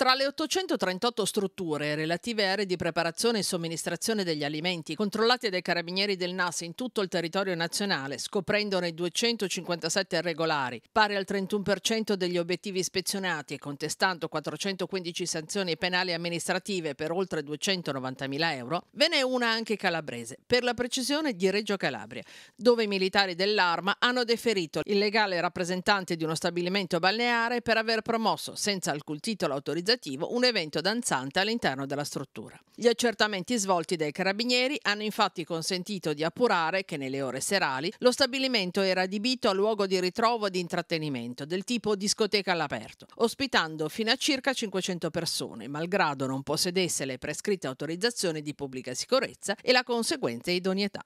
Tra le 838 strutture relative aree di preparazione e somministrazione degli alimenti controllate dai carabinieri del NAS in tutto il territorio nazionale, scoprendone 257 irregolari, pari al 31% degli obiettivi ispezionati e contestando 415 sanzioni penali amministrative per oltre 290.000 euro, ve n'è una anche calabrese, per la precisione di Reggio Calabria, dove i militari dell'Arma hanno deferito il legale rappresentante di uno stabilimento balneare per aver promosso, senza alcun titolo autorizzato, organizzativo un evento danzante all'interno della struttura. Gli accertamenti svolti dai carabinieri hanno infatti consentito di appurare che nelle ore serali lo stabilimento era adibito a luogo di ritrovo e di intrattenimento del tipo discoteca all'aperto, ospitando fino a circa 500 persone, malgrado non possedesse le prescritte autorizzazioni di pubblica sicurezza e la conseguente idoneità.